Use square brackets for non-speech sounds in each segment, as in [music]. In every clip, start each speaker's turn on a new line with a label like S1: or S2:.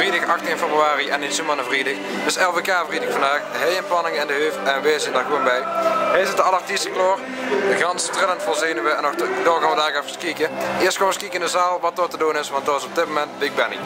S1: vrijdag 18 februari en in Sumane vrijdag. Dus LVK vrijdag vandaag, hij in Panningen en de Heuf en wij zijn daar gewoon bij. Hij zit de artiesten klaar, de gans trillend vol zenuwen en nog daar gaan we daar even kijken. Eerst gaan we eens kijken in de zaal wat er te doen is, want dat is op dit moment Big Benny.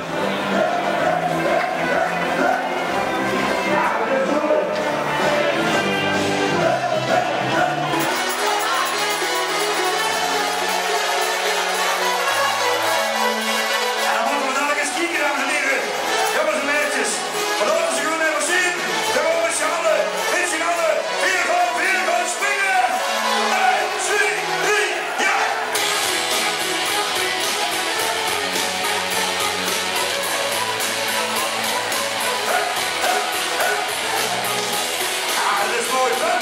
S2: Ja,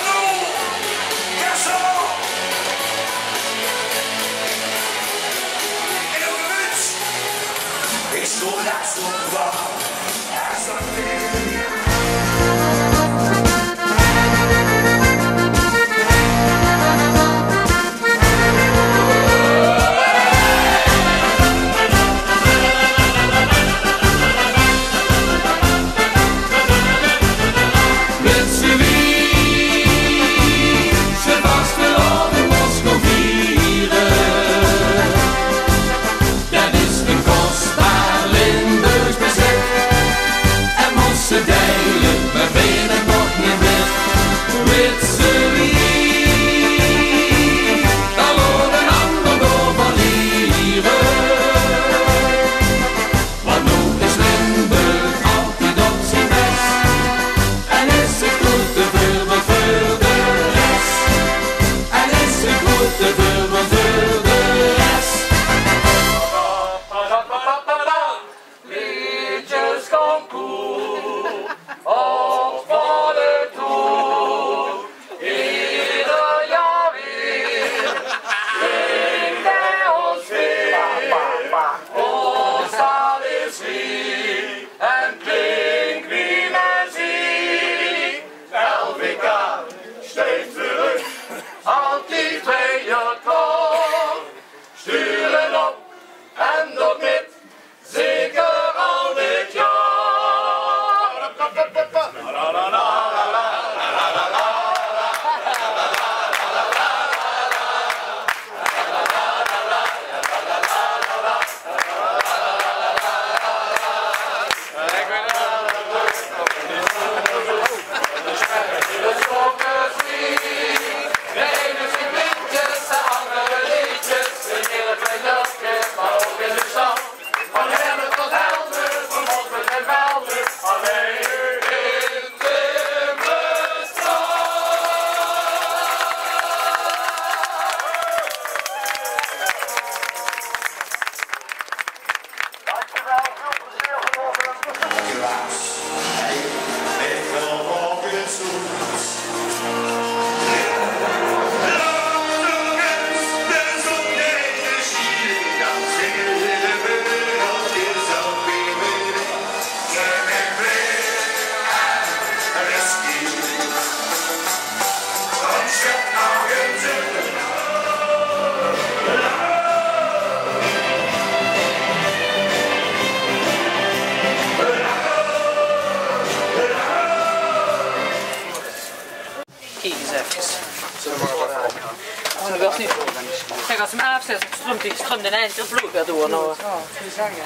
S3: als hem afzet, stroomt die stroomt in eind het vloed weer door. Nou.
S4: Oh, ik zeggen.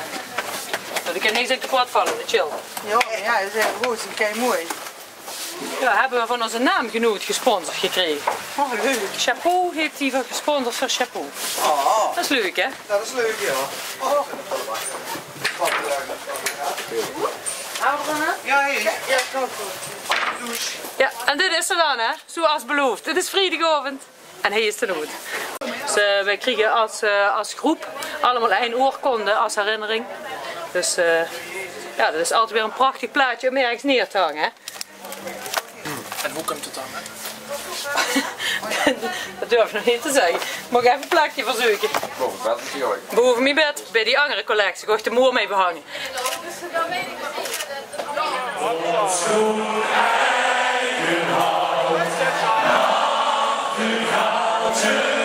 S3: Nou, ik kan niks uit de kwad vallen, dat chill.
S4: Ja, ja, dat is echt goed. Dat is kei mooi.
S3: Ja, hebben we van onze naamgenoot gesponsord gekregen.
S4: Oh, leuk.
S3: Chapeau heeft hij van gesponsord voor Chapeau.
S4: Oh,
S3: Dat is leuk, hè?
S4: dat is leuk, ja. Oh. Ja, hier. Ja.
S3: Ja, en dit is er dan, hè? Zoals beloofd. Dit is vrijdagavond. En hij is de nood. Eh, wij kregen als, eh, als groep allemaal een oorkonde als herinnering. Dus eh, ja, dat is altijd weer een prachtig plaatje om ergens neer te hangen.
S5: En hoe komt het dan? [laughs]
S3: dat durf ik nog niet te zeggen. Mag even een plaatje verzoeken?
S1: Boven
S3: mijn bed, bij die andere collectie. Ik de moer mee behangen.
S6: Ja.